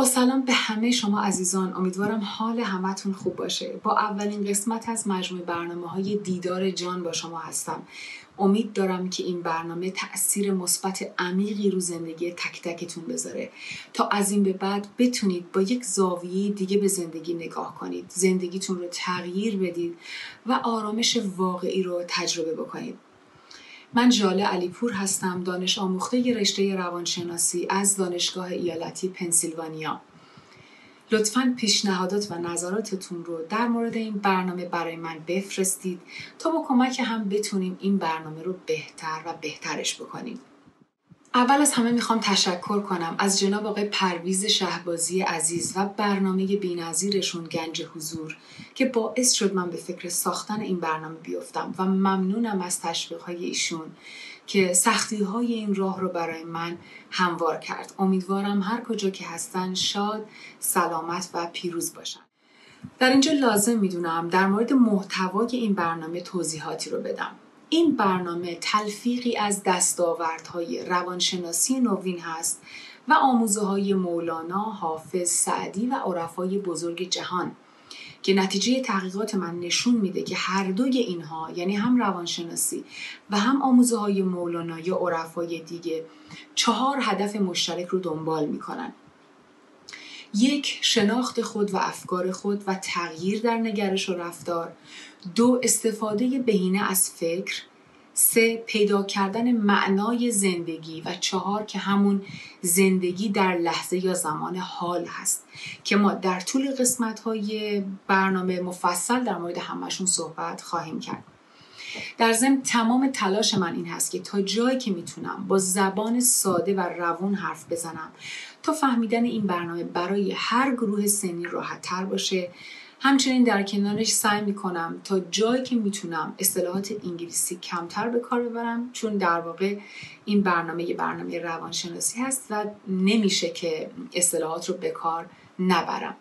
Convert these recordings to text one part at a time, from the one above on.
با سلام به همه شما عزیزان. امیدوارم حال همتون خوب باشه. با اولین قسمت از مجموع برنامه های دیدار جان با شما هستم. امید دارم که این برنامه تاثیر مثبت عمیقی رو زندگی تک تکتون بذاره. تا از این به بعد بتونید با یک زاویه دیگه به زندگی نگاه کنید. زندگیتون رو تغییر بدید و آرامش واقعی رو تجربه بکنید. من جاله علیپور هستم دانش آموخته رشته روانشناسی از دانشگاه ایالتی پنسیلوانیا. لطفا پیشنهادات و نظراتتون رو در مورد این برنامه برای من بفرستید تا با کمک هم بتونیم این برنامه رو بهتر و بهترش بکنیم. اول از همه می‌خوام تشکر کنم از جناب آقای پرویز شهبازی عزیز و برنامه بینظیرشون گنج حضور که باعث شد من به فکر ساختن این برنامه بیفتم و ممنونم از تشویق های ایشون که سختی های این راه رو برای من هموار کرد. امیدوارم هر کجا که هستن شاد سلامت و پیروز باشن. در اینجا لازم می‌دونم در مورد محتوای این برنامه توضیحاتی رو بدم. این برنامه تلفیقی از دستاوردهای روانشناسی نوین هست و آموزه های مولانا، حافظ، سعدی و عرفای بزرگ جهان که نتیجه تحقیقات من نشون میده که هر دوی اینها یعنی هم روانشناسی و هم آموزه های مولانا یا عرفای دیگه چهار هدف مشترک رو دنبال می‌کنن. یک شناخت خود و افکار خود و تغییر در نگرش و رفتار. دو استفاده بهینه از فکر. سه پیدا کردن معنای زندگی و چهار که همون زندگی در لحظه یا زمان حال هست که ما در طول قسمت های برنامه مفصل در مورد همشون صحبت خواهیم کرد. در ضمن تمام تلاش من این هست که تا جایی که می‌تونم با زبان ساده و روون حرف بزنم. تا فهمیدن این برنامه برای هر گروه سنی راحت تر باشه. همچنین در کنارش سعی می‌کنم تا جایی که می‌تونم اصطلاحات انگلیسی کمتر به کار ببرم چون در واقع این برنامه یه برنامه روانشناسی هست و نمیشه که اصطلاحات رو به کار نبرم.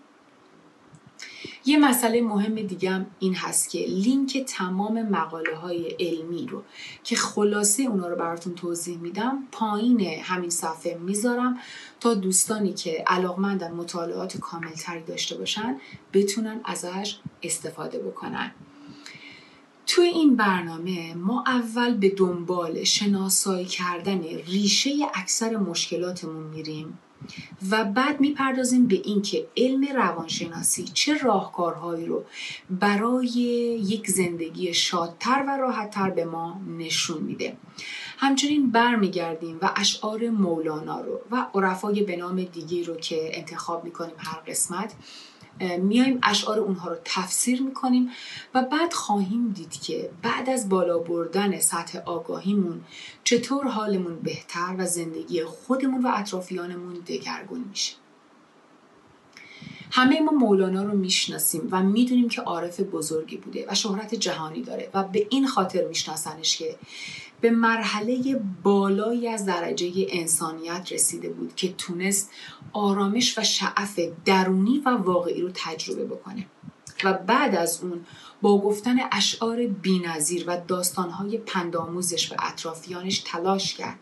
یه مسئله مهم دیگم این هست که لینک تمام مقاله های علمی رو که خلاصه اونا رو براتون توضیح میدم پایین همین صفحه می‌ذارم تا دوستانی که علاقمندن مطالعات کاملتری داشته باشن بتونن ازش استفاده بکنن. توی این برنامه ما اول به دنبال شناسایی کردن ریشه اکثر مشکلاتمون میریم. و بعد می‌پردازیم به اینکه علم روانشناسی چه راهکارهایی رو برای یک زندگی شادتر و راحتتر به ما نشون میده. همچنین برمیگردیم و اشعار مولانا رو و عرفای به نام دیگه رو که انتخاب می‌کنیم هر قسمت میایم اشعار اونها رو تفسیر می‌کنیم و بعد خواهیم دید که بعد از بالا بردن سطح آگاهیمون چطور حالمون بهتر و زندگی خودمون و اطرافیانمون دگرگون میشه. همه ما مولانا رو می‌شناسیم و می‌دونیم که عارف بزرگی بوده و شهرت جهانی داره و به این خاطر میشناسنش که به مرحله بالایی از درجه انسانیت رسیده بود که تونست آرامش و شعف درونی و واقعی رو تجربه بکنه. و بعد از اون با گفتن اشعار بینظیر و داستانهای پنداموزش و اطرافیانش تلاش کرد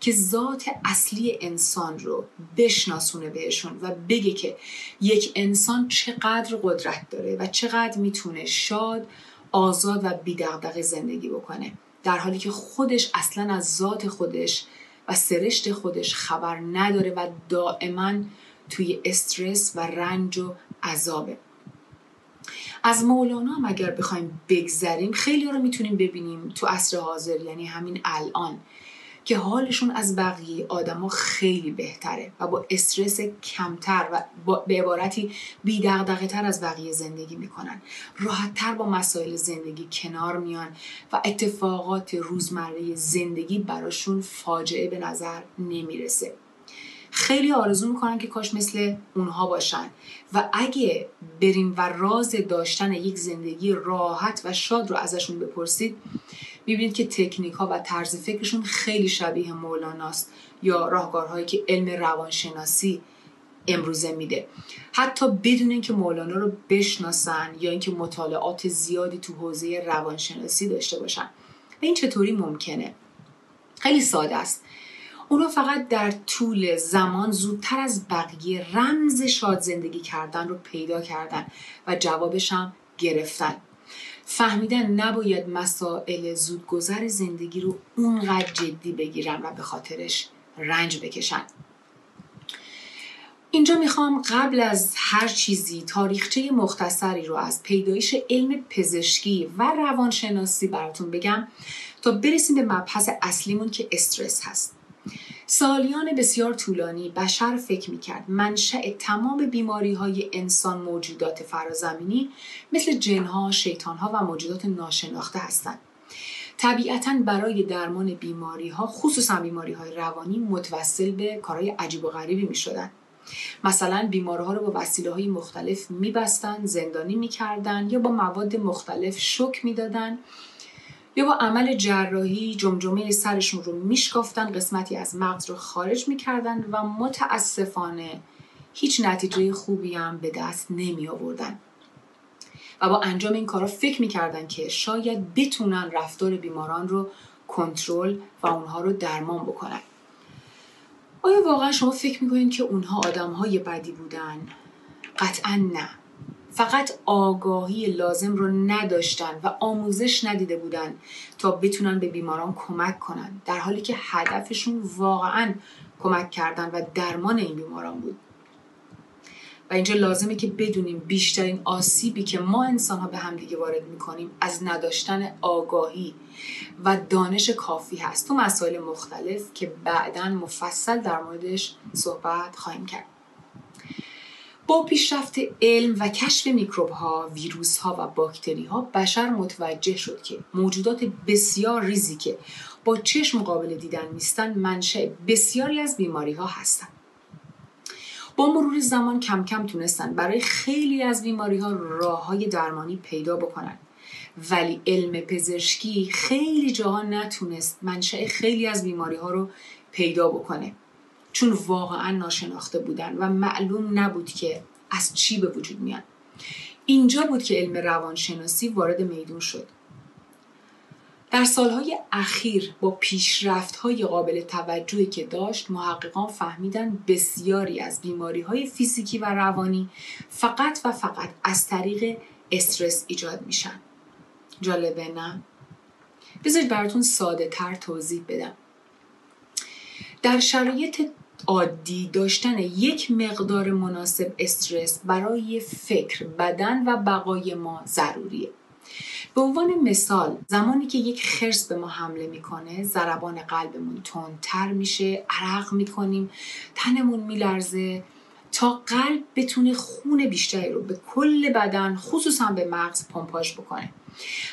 که ذات اصلی انسان رو بشناسونه بهشون و بگه که یک انسان چقدر قدرت داره و چقدر می‌تونه شاد آزاد و بیدغدغه زندگی بکنه. در حالی که خودش اصلا از ذات خودش و سرشت خودش خبر نداره و دائما توی استرس و رنج و عذابه. از مولانا هم اگر بخوایم بگذریم خیلی رو می‌تونیم ببینیم تو عصر حاضر یعنی همین الان. که حالشون از بقیه آدما خیلی بهتره و با استرس کمتر و با به عبارتی بیدغدغه تر از بقیه زندگی می‌کنن. راحتتر با مسائل زندگی کنار میان و اتفاقات روزمره زندگی براشون فاجعه به نظر نمی‌رسه. خیلی آرزو می‌کنن که کاش مثل اونها باشن و اگه بریم و راز داشتن یک زندگی راحت و شاد رو ازشون بپرسید می‌بینید که تکنیک ها و طرز فکرشون خیلی شبیه مولاناست یا راهکارهایی که علم روانشناسی امروزه میده. حتی بدون اینکه مولانا رو بشناسن یا اینکه مطالعات زیادی تو حوزه روانشناسی داشته باشن. و این چطوری ممکنه؟ خیلی ساده است. اونا فقط در طول زمان زودتر از بقیه رمز شاد زندگی کردن رو پیدا کردن و جوابش هم گرفتن. فهمیدن نباید مسائل زودگذر زندگی رو اونقدر جدی بگیرن و به خاطرش رنج بکشن. اینجا می‌خوام قبل از هر چیزی تاریخچه مختصری رو از پیدایش علم پزشکی و روانشناسی براتون بگم تا برسیم به مبحث اصلیمون که استرس هست. سالیان بسیار طولانی بشر فکر می‌کرد منشأ تمام بیماری های انسان موجودات فرازمینی مثل جنها، شیطانها و موجودات ناشناخته هستند. طبیعتا برای درمان بیماری ها خصوصا بیماری های روانی متوسل به کارهای عجیب و غریبی می شدن. مثلا بیمارها رو با وسیله های مختلف میبستن زندانی می‌کردن یا با مواد مختلف شک می‌دادن یا با عمل جراحی جمجمه سرشون رو میشکافتن قسمتی از مغز رو خارج می‌کردن و متاسفانه هیچ نتیجه خوبی هم به دست نمی آوردن. و با انجام این کارا فکر می‌کردن که شاید بتونن رفتار بیماران رو کنترل و اونها رو درمان بکنن آیا واقعا شما فکر می‌کنید که اونها آدم های بدی بودن؟ قطعا نه فقط آگاهی لازم رو نداشتن و آموزش ندیده بودن تا بتونن به بیماران کمک کنن در حالی که هدفشون واقعا کمک کردن و درمان این بیماران بود. و اینجا لازمه که بدونیم بیشترین آسیبی که ما انسان ها به همدیگه وارد می‌کنیم از نداشتن آگاهی و دانش کافی هست. تو مسائل مختلف که بعدا مفصل در موردش صحبت خواهیم کرد. با پیشرفت علم و کشف میکروب ها، ویروس ها و باکتری ها بشر متوجه شد که موجودات بسیار ریزی که با چشم مقابل دیدن نیستن منشأ بسیاری از بیماری ها هستند. با مرور زمان کم کم تونستن برای خیلی از بیماری ها راه های درمانی پیدا بکنن. ولی علم پزشکی خیلی جاها نتونست منشأ خیلی از بیماری ها رو پیدا بکنه. چون واقعا ناشناخته بودن و معلوم نبود که از چی به وجود میان. اینجا بود که علم روانشناسی وارد میدون شد. در سالهای اخیر با پیشرفت های قابل توجهی که داشت محققان فهمیدن بسیاری از بیماری های فیزیکی و روانی فقط و فقط از طریق استرس ایجاد میشن. جالبه نه؟ بذارید براتون ساده تر توضیح بدم. در شرایط عادی داشتن یک مقدار مناسب استرس برای فکر بدن و بقای ما ضروریه. به عنوان مثال زمانی که یک خرس به ما حمله می‌کنه ضربان قلبمون تندتر میشه عرق می‌کنیم تنمون میلرزه. تا قلب بتونه خون بیشتری رو به کل بدن خصوصا به مغز پمپاژ بکنه.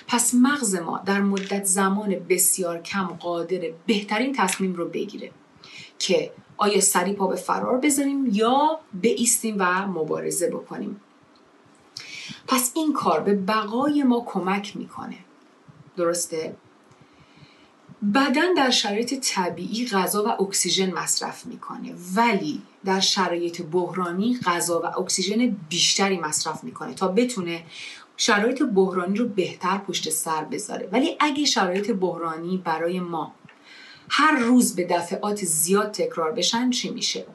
پس مغز ما در مدت زمان بسیار کم قادر بهترین تصمیم رو بگیره. که آیا سری پا به فرار بذاریم یا ایستیم و مبارزه بکنیم. پس این کار به بقای ما کمک می‌کنه. درسته؟ بدن در شرایط طبیعی غذا و اکسیژن مصرف می‌کنه ولی در شرایط بحرانی غذا و اکسیژن بیشتری مصرف می‌کنه تا بتونه شرایط بحرانی رو بهتر پشت سر بذاره. ولی اگه شرایط بحرانی برای ما هر روز به دفعات زیاد تکرار بشن چی میشه؟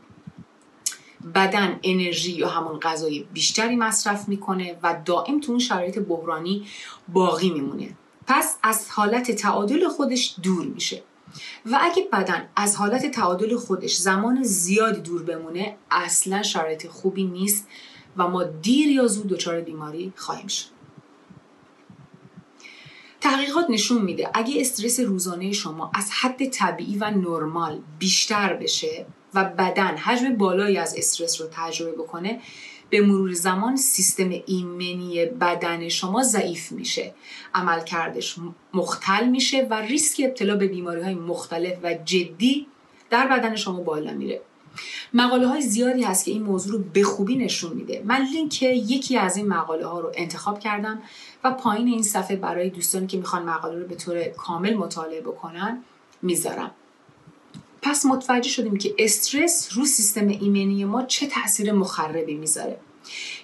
بدن انرژی یا همون غذای بیشتری مصرف می‌کنه و دائم تو اون شرایط بحرانی باقی میمونه. پس از حالت تعادل خودش دور میشه. و اگه بدن از حالت تعادل خودش زمان زیادی دور بمونه اصلا شرایط خوبی نیست و ما دیر یا زود دچار بیماری خواهیم شد. تحقیقات نشون میده اگه استرس روزانه شما از حد طبیعی و نرمال بیشتر بشه و بدن حجم بالایی از استرس رو تجربه بکنه به مرور زمان سیستم ایمنی بدن شما ضعیف میشه عملکردش مختل میشه و ریسک ابتلا به بیماری های مختلف و جدی در بدن شما بالا میره. مقاله های زیادی هست که این موضوع رو به خوبی نشون میده. من لینک یکی از این مقاله ها رو انتخاب کردم و پایین این صفحه برای دوستانی که می‌خوان مقاله رو به طور کامل مطالعه بکنن می‌ذارم. پس متوجه شدیم که استرس رو سیستم ایمنی ما چه تاثیر مخربی می‌ذاره.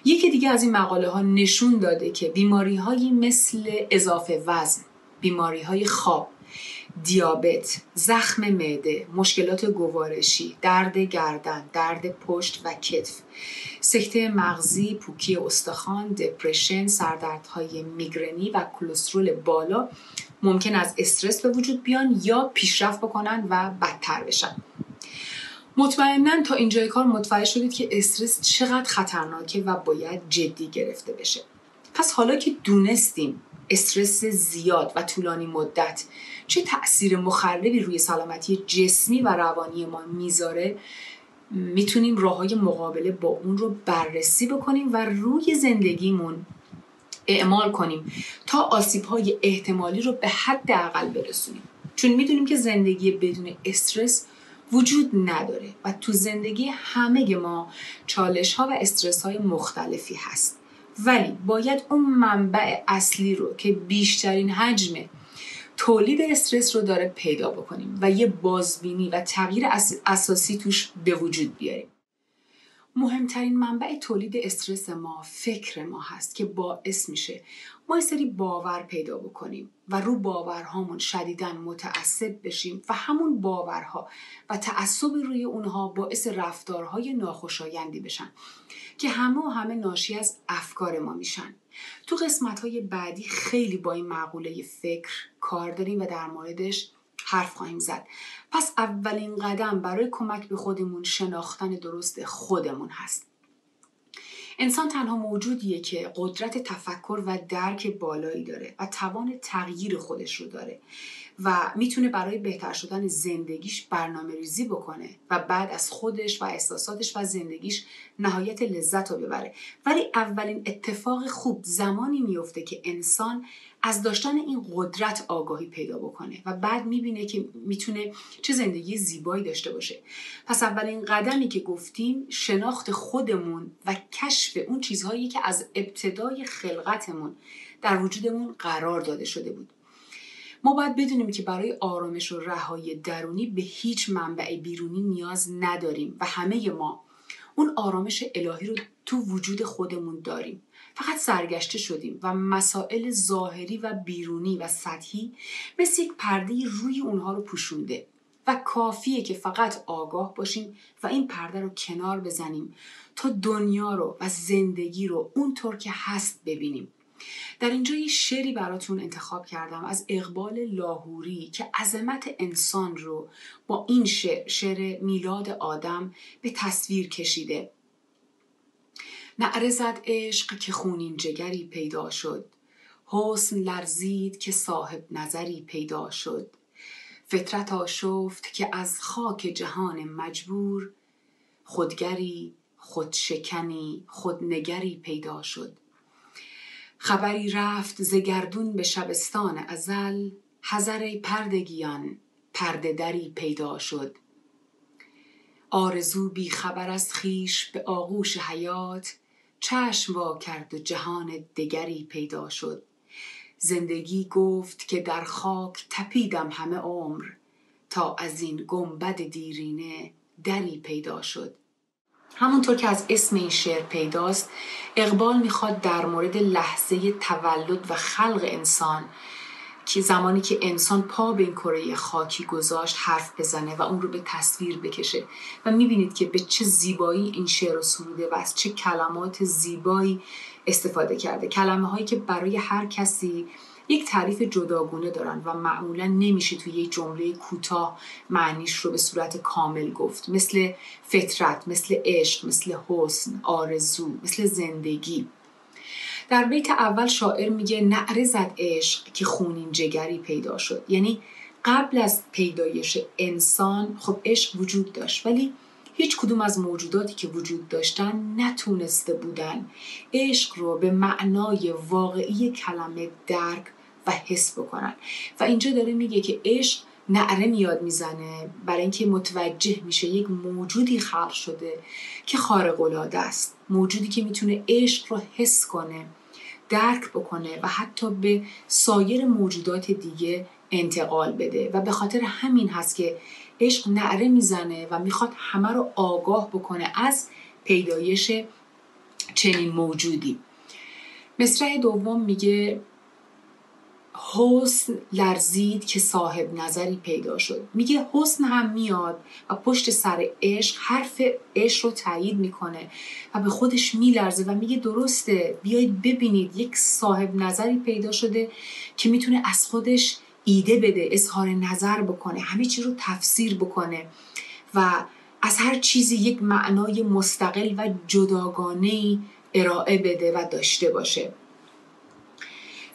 یکی دیگه از این مقاله ها نشون داده که بیماری هایی مثل اضافه وزن بیماری های خواب دیابت، زخم معده، مشکلات گوارشی، درد گردن، درد پشت و کتف، سکته مغزی، پوکی استخوان، دپرشن، سردردهای میگرنی و کلسترول بالا ممکن از استرس به وجود بیان یا پیشرفت بکنن و بدتر بشن. مطمئنا تا اینجای کار متوجه شدید که استرس چقدر خطرناکه و باید جدی گرفته بشه. پس حالا که دونستیم استرس زیاد و طولانی مدت. چه تاثیر مخربی روی سلامتی جسمی و روانی ما می‌ذاره؟ می‌تونیم راه های مقابله با اون رو بررسی بکنیم و روی زندگیمون اعمال کنیم تا آسیب های احتمالی رو به حد اقل برسونیم. چون می‌دونیم که زندگی بدون استرس وجود نداره و تو زندگی همه ما چالش ها و استرس های مختلفی هست. ولی باید اون منبع اصلی رو که بیشترین حجم تولید استرس رو داره پیدا بکنیم و یه بازبینی و تغییر اساسی توش به وجود بیاریم. مهمترین منبع تولید استرس ما فکر ما هست که باعث میشه ما سری باور پیدا بکنیم و رو باورهامون شدیدا متعصب بشیم و همون باورها و تعصب روی اونها باعث رفتارهای ناخوشایندی بشن. که همه و همه ناشی از افکار ما میشن. تو قسمت های بعدی خیلی با این معقوله فکر کار داریم و در موردش حرف خواهیم زد. پس اولین قدم برای کمک به خودمون شناختن درست خودمون هست. انسان تنها موجودیه که قدرت تفکر و درک بالایی داره و توان تغییر خودش رو داره و می‌تونه برای بهتر شدن زندگیش برنامه ریزی بکنه و بعد از خودش و احساساتش و زندگیش نهایت لذت رو ببره. ولی اولین اتفاق خوب زمانی میفته که انسان از داشتن این قدرت آگاهی پیدا بکنه و بعد می‌بینه که می‌تونه چه زندگی زیبایی داشته باشه. پس اولین قدمی که گفتیم شناخت خودمون و کشف اون چیزهایی که از ابتدای خلقتمون در وجودمون قرار داده شده بود. ما باید بدونیم که برای آرامش و رهایی درونی به هیچ منبع بیرونی نیاز نداریم و همه ما اون آرامش الهی رو تو وجود خودمون داریم. فقط سرگشته شدیم و مسائل ظاهری و بیرونی و سطحی مثل یک پرده روی اونها رو پوشونده و کافیه که فقط آگاه باشیم و این پرده رو کنار بزنیم تا دنیا رو و زندگی رو اونطور که هست ببینیم. در اینجا یه شعری براتون انتخاب کردم از اقبال لاهوری که عظمت انسان رو با این شعر, شعر میلاد آدم به تصویر کشیده. نعره زد عشق که خونین جگری پیدا شد. حسن لرزید که صاحب نظری پیدا شد. فطرت آشفت که از خاک جهان مجبور خودگری خودشکنی خودنگری پیدا شد. خبری رفت ز گردون به شبستان ازل حذر پردگیان پرده دری پیدا شد. آرزو بی خبر از خیش به آغوش حیات چشم وا کرد و جهان دگری پیدا شد. زندگی گفت که در خاک تپیدم همه عمر تا از این گنبد دیرینه دری پیدا شد. همونطور که از اسم این شعر پیداست اقبال می‌خواد در مورد لحظه تولد و خلق انسان که زمانی که انسان پا به این کره خاکی گذاشت حرف بزنه و اون رو به تصویر بکشه. و می‌بینید که به چه زیبایی این شعر رو سروده و از چه کلمات زیبایی استفاده کرده. کلمه هایی که برای هر کسی یک تعریف جداگونه دارن و معمولا نمیشه توی یک جمله کوتاه معنیش رو به صورت کامل گفت. مثل فطرت مثل عشق مثل حسن آرزو مثل زندگی. در بیت اول شاعر میگه نعره زد عشق که خونین جگری پیدا شد. یعنی قبل از پیدایش انسان خب عشق وجود داشت ولی هیچ کدوم از موجوداتی که وجود داشتن نتونسته بودن. عشق رو به معنای واقعی کلمه درک و حس بکنن. و اینجا داره میگه که عشق نعره میاد می‌زنه. برای اینکه متوجه میشه یک موجودی خلق شده که خارق العاده است. موجودی که می‌تونه عشق رو حس کنه درک بکنه و حتی به سایر موجودات دیگه انتقال بده. و به خاطر همین هست که عشق نعره می‌زنه و می‌خواد همه رو آگاه بکنه از پیدایش چنین موجودی. مصرع دوم میگه حسن لرزید که صاحب نظری پیدا شد. میگه حسن هم میاد و پشت سر عشق حرف عشق رو تایید می‌کنه و به خودش میلرزه و میگه درسته بیایید ببینید یک صاحب نظری پیدا شده که می‌تونه از خودش ایده بده اظهار نظر بکنه همه چی رو تفسیر بکنه و از هر چیزی یک معنای مستقل و جداگانه ارائه بده و داشته باشه.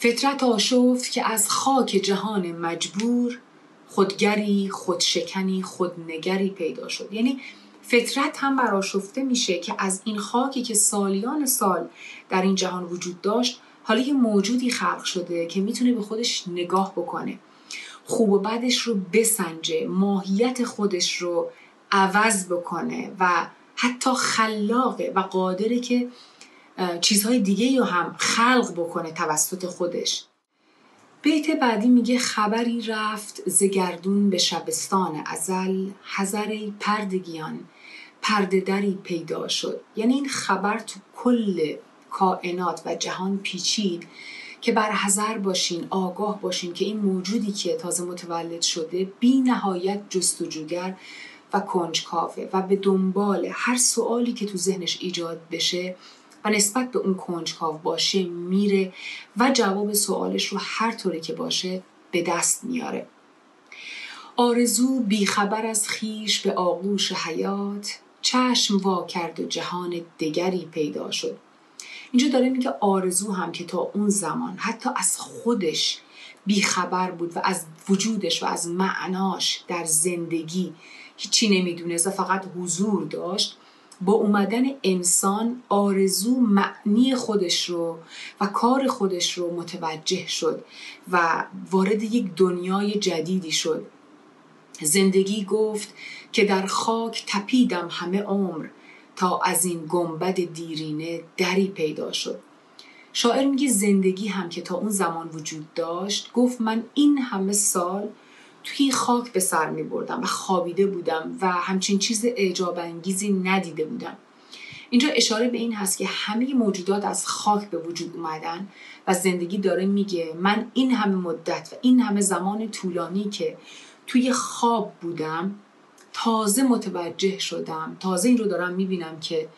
فطرت آشفت که از خاک جهان مجبور خودگری خودشکنی خودنگری پیدا شد. یعنی فطرت هم براشفته میشه که از این خاکی که سالیان سال در این جهان وجود داشت حالا یه موجودی خلق شده که می‌تونه به خودش نگاه بکنه. خوب و بدش رو بسنجه ماهیت خودش رو عوض بکنه و حتی خلاقه و قادره که چیزهای دیگه رو هم خلق بکنه توسط خودش. بیت بعدی میگه خبری رفت زگردون به شبستان ازل حذر پردگیان پردهدری پیدا شد. یعنی این خبر تو کل کائنات و جهان پیچید که بر حذر باشین آگاه باشین که این موجودی که تازه متولد شده بی نهایت جستجوگر و کنجکاوه و به دنبال هر سوالی که تو ذهنش ایجاد بشه و نسبت به اون کنجکاو باشه میره و جواب سوالش رو هر طوری که باشه به دست میاره. آرزو بیخبر از خیش به آغوش حیات چشم وا کرد و جهان دگری پیدا شد. اینجا داره میگه آرزو هم که تا اون زمان حتی از خودش بیخبر بود و از وجودش و از معناش در زندگی هیچی نمی‌دونست و فقط حضور داشت با اومدن انسان آرزو معنی خودش رو و کار خودش رو متوجه شد و وارد یک دنیای جدیدی شد. زندگی گفت که در خاک تپیدم همه عمر تا از این گنبد دیرینه دری پیدا شد. شاعر میگه زندگی هم که تا اون زمان وجود داشت گفت من این همه سال توی خاک به سر می بردم و خوابیده بودم و همچین چیز اعجاب انگیزی ندیده بودم. اینجا اشاره به این هست که همه موجودات از خاک به وجود اومدن و زندگی داره میگه من این همه مدت و این همه زمان طولانی که توی خواب بودم تازه متوجه شدم. تازه این رو دارم می‌بینم که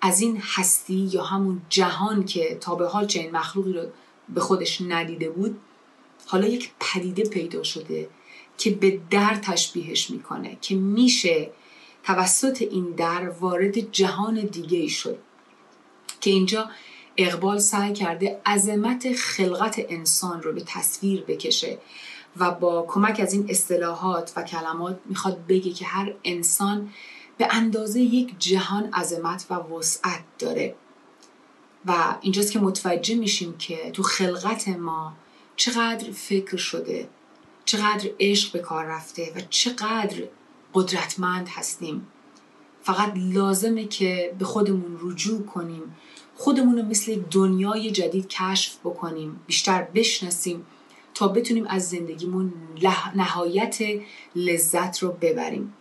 از این هستی یا همون جهان که تا به حال چنین مخلوقی رو به خودش ندیده بود حالا یک پدیده پیدا شده. که به در تشبیهش می‌کنه که میشه توسط این در وارد جهان دیگه ای شد. که اینجا اقبال سعی کرده عظمت خلقت انسان رو به تصویر بکشه و با کمک از این اصطلاحات و کلمات می‌خواد بگه که هر انسان به اندازه یک جهان عظمت و وسعت داره. و اینجاست که متوجه میشیم که تو خلقت ما چقدر فکر شده چقدر عشق به کار رفته و چقدر قدرتمند هستیم. فقط لازمه که به خودمون رجوع کنیم خودمون رو مثل دنیای جدید کشف بکنیم بیشتر بشناسیم تا بتونیم از زندگیمون نهایت لذت رو ببریم.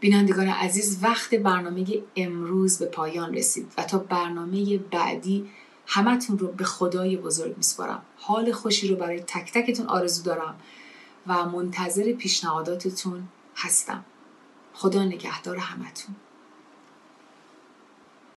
بینندگان عزیز وقت برنامه امروز به پایان رسید و تا برنامه بعدی همتون رو به خدای بزرگ میسپارم. حال خوشی رو برای تک تکتون آرزو دارم و منتظر پیشنهاداتتون هستم. خدا نگهدار همتون.